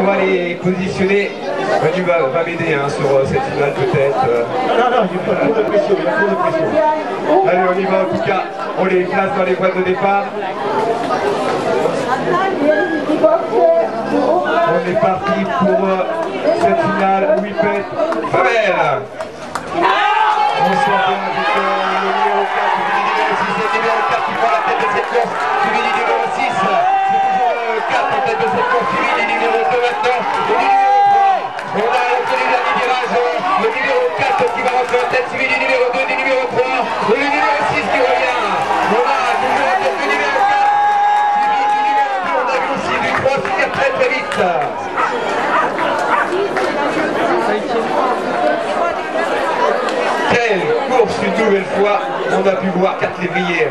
on va les positionner. Manu va, va m'aider hein, sur euh, cette finale peut-être. euh. Non, non, il y a trop de pression, il y a trop de pression. Allez, on y va en tout cas. On les place dans les boîtes de départ. On est parti pour euh, cette finale Whippet bien avec euh, le numéro 4, suivi du numéro 6, et le numéro 4 qui prend la tête de cette course, suivi du numéro 6. C'est toujours le 4 en tête de cette course, suivi du numéro 2 maintenant, et du numéro 3. On a obtenu le dernier virage, le numéro 4 qui va rentrer en tête, suivi du numéro 2, du numéro 3, et le numéro 6 qui revient. On a toujours en tête le numéro 4, suivi du numéro 2, on a vu aussi du 3 finir très très vite. Quelle course une nouvelle fois, on a pu voir quatre lévriers